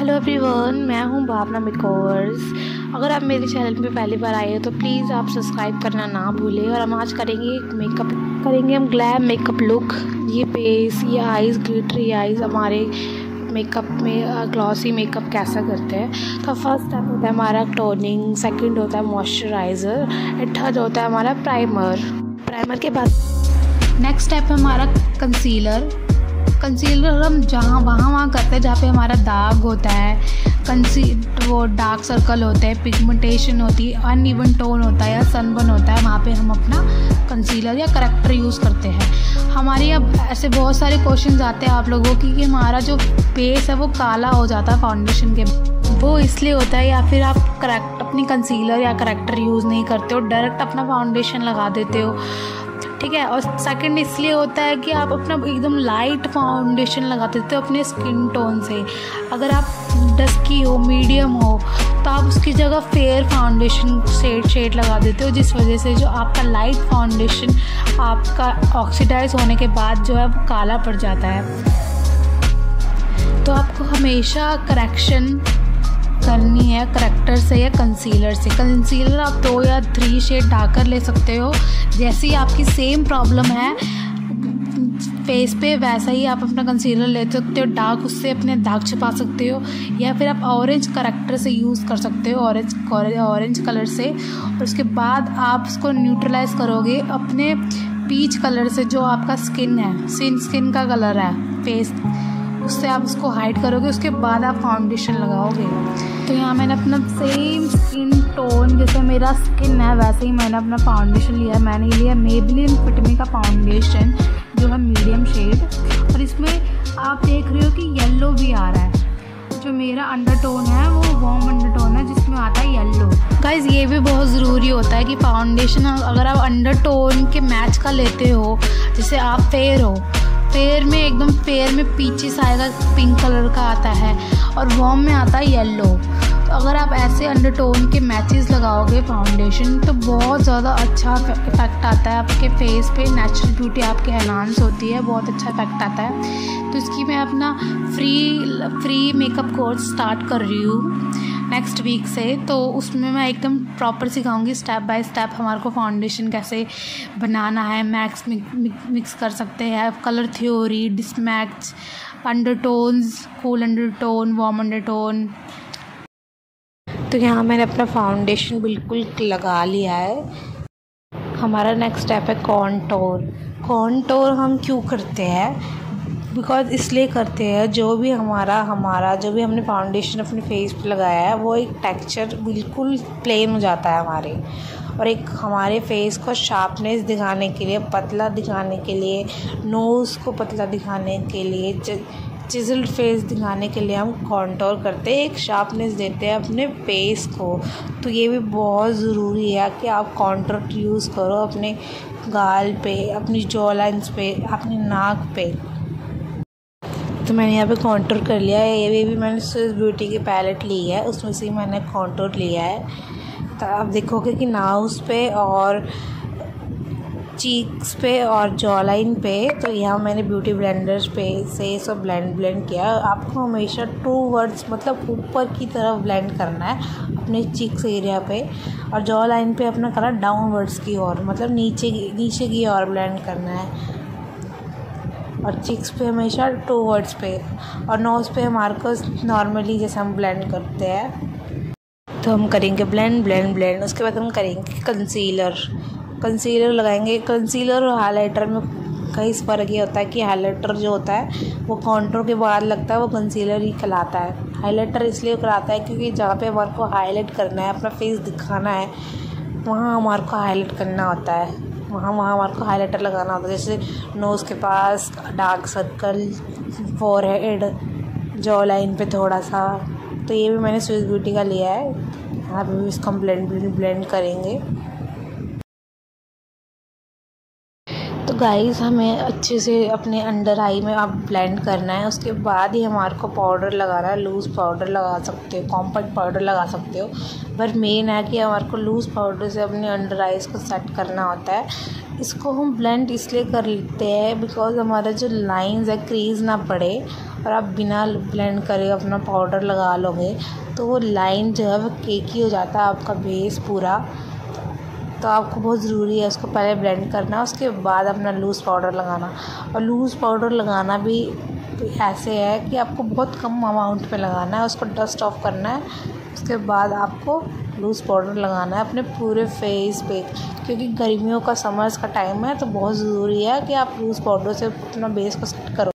Hello everyone मैं हूँ भावना makeovers अगर आप मेरे चैनल पे पहली बार आए हो तो प्लीज़ आप सब्सक्राइब करना ना भूलें और हम आज करेंगे मेकअप करेंगे हम ग्लैम मेकअप लुक ये फेस ये आइज़ ग्लिटरी आइज़ हमारे मेकअप में ग्लॉसी मेकअप कैसा करते हैं? तो फ़र्स्ट स्टेप होता है हमारा टोनिंग सेकंड होता है मॉइस्चराइज़र एंड थर्ड होता है हमारा प्राइमर प्राइमर के बाद नेक्स्ट स्टेप है हमारा कंसीलर कंसीलर हम जहाँ वहाँ वहाँ करते हैं, जहाँ पे हमारा दाग होता है कंसी वो डार्क सर्कल होते हैं पिगमेंटेशन होती है अनइवन टोन होता है या सनबर्न होता है, वहाँ पे हम अपना कंसीलर या करेक्टर यूज़ करते हैं। हमारे अब ऐसे बहुत सारे क्वेश्चन आते हैं आप लोगों की कि हमारा जो फेस है वो काला हो जाता है फाउंडेशन के। वो इसलिए होता है या फिर आप करेक्ट अपनी कंसीलर या करेक्टर यूज़ नहीं करते हो डायरेक्ट अपना फाउंडेशन लगा देते हो। ठीक है? और सेकंड इसलिए होता है कि आप अपना एकदम लाइट फाउंडेशन लगा देते हो अपने स्किन टोन से। अगर आप डस्की हो मीडियम हो तो आप उसकी जगह फेयर फाउंडेशन शेड शेड लगा देते हो, जिस वजह से जो आपका लाइट फाउंडेशन आपका ऑक्सीडाइज होने के बाद जो है वो काला पड़ जाता है। तो आपको हमेशा करेक्शन करनी है करेक्टर से या कंसीलर से। कंसीलर आप दो या थ्री शेड ढाकर ले सकते हो। जैसी आपकी सेम प्रॉब्लम है फेस पे वैसा ही आप अपना कंसीलर ले सकते हो डार्क उससे अपने दाग छिपा सकते हो, या फिर आप ऑरेंज करेक्टर से यूज़ कर सकते हो ऑरेंज ऑरेंज कलर से। और उसके बाद आप उसको न्यूट्रलाइज करोगे अपने पीच कलर से जो आपका स्किन है स्किन स्किन का कलर है फेस उससे आप उसको हाइड करोगे, उसके बाद आप फाउंडेशन लगाओगे। तो यहाँ मैंने अपना सेम स्किन टोन जैसे मेरा स्किन है, वैसे ही मैंने अपना फाउंडेशन लिया है। मैंने लिया मेबलिन फिटमी का फाउंडेशन जो है मीडियम शेड और इसमें आप देख रहे हो कि येलो भी आ रहा है। जो मेरा अंडरटोन है, वो वॉम अंडरटोन है, जिसमें आता है येलो गाइज़ ये भी बहुत ज़रूरी होता है कि फाउंडेशन अगर आप अंडरटोन के मैच का लेते हो, जैसे आप फेयर हो फेयर में, एकदम फेयर में पीछे आएगा पिंक कलर का आता है और वॉम में आता है येलो। तो अगर आप ऐसे अंडरटोन के मैचेस लगाओगे फाउंडेशन तो बहुत ज़्यादा अच्छा इफ़ेक्ट आता है आपके फेस पे। नेचुरल ब्यूटी आपके एनहांस होती है, बहुत अच्छा इफ़ेक्ट आता है। तो इसकी मैं अपना free free makeup course start कर रही हूँ। नेक्स्ट वीक से तो उसमें मैं एकदम प्रॉपर सिखाऊँगी स्टेप बाय स्टेप हमारे को फाउंडेशन कैसे बनाना है मैक्स मिक्स कर सकते हैं colour theory dismatch undertones cool undertone warm undertone तो यहाँ मैंने अपना फाउंडेशन बिल्कुल लगा लिया है। हमारा नेक्स्ट स्टेप है कॉन्टोर कॉन्टोर हम क्यों करते हैं? बिकॉज़ इसलिए करते हैं, जो भी हमारा हमारा, जो भी हमने फाउंडेशन अपने फेस पे लगाया है, वो एक टेक्सचर बिल्कुल प्लेन हो जाता है हमारे। और एक हमारे फेस को शार्पनेस दिखाने के लिए, पतला दिखाने के लिए नोज़ को पतला दिखाने के लिए चिजल्ड फेस दिखाने के लिए हम कॉन्टोर करते हैं, एक शार्पनेस देते हैं अपने फेस को। तो ये भी बहुत ज़रूरी है कि आप कॉन्टोर यूज़ करो अपने गाल पे, अपनी जॉ लाइन्स पे, अपनी नाक पे। तो मैंने यहाँ पे कॉन्टोर कर लिया है। ये भी मैंने स्विस ब्यूटी की पैलेट ली है। उसमें से मैंने कॉन्टोर लिया है। तो आप देखोगे कि नाउस पे और चीक्स पे और जॉ लाइन पे तो यहाँ मैंने ब्यूटी ब्लेंडर्स पे से सब ब्लेंड ब्लेंड किया आपको हमेशा टू वर्ड्स मतलब ऊपर की तरफ़ ब्लेंड करना है अपने चीक्स एरिया पे। और जॉ लाइन पे अपना करना डाउनवर्ड्स की ओर मतलब नीचे नीचे की ओर ब्लेंड करना है। और चिक्स पे हमेशा टू वर्ड्स पे और नोज़ पे को नॉर्मली जैसे हम ब्लेंड करते हैं। तो हम करेंगे ब्लेंड ब्लेंड ब्लेंड उसके बाद हम करेंगे कंसीलर कंसीलर लगाएँगे। कंसीलर और हाईलाइटर में कई फ़र्क ये होता है कि हाईलाइटर जो होता है, वो कॉन्ट्रोर के बाद लगता है, वो कंसीलर ही कहलाता है। हाईलाइटर इसलिए कराता है क्योंकि जहाँ पे हमारे को हाईलाइट करना है, अपना फेस दिखाना है, वहाँ हमारे को हाईलाइट करना होता है। वहाँ वहाँ हमारे को हाईलाइटर लगाना होता है, जैसे नोज़ के पास dark circle forehead jaw line पर थोड़ा सा तो ये भी मैंने स्विस ब्यूटी का लिया है। यहाँ पे भी ब्लेंड ब्लेंड ब्लेंड करेंगे। तो गाइस हमें अच्छे से अपने अंडर आई में आप ब्लेंड करना है। उसके बाद ही हमारे को पाउडर लगाना है। लूज़ पाउडर लगा सकते हो कॉम्पैक्ट पाउडर लगा सकते हो। पर मेन है कि हमारे को लूज़ पाउडर से अपने अंडर आईज़ को सेट करना होता है। इसको हम ब्लेंड इसलिए कर लेते हैं बिकॉज़ हमारा जो लाइंस है क्रीज ना पड़े और आप बिना ब्लेंड करे अपना पाउडर लगा लोगे तो वो लाइन जो है वो केकी हो जाता है आपका बेस पूरा। तो आपको बहुत ज़रूरी है उसको पहले ब्लेंड करना, उसके बाद अपना लूज़ पाउडर लगाना। और लूज़ पाउडर लगाना भी ऐसे है कि आपको बहुत कम अमाउंट में लगाना है, उसको डस्ट ऑफ़ करना है, उसके बाद आपको लूज़ पाउडर लगाना है अपने पूरे फेस पे। क्योंकि गर्मियों का समर्स का टाइम है तो बहुत ज़रूरी है कि आप लूज़ पाउडर से अपना बेस को सेट करो।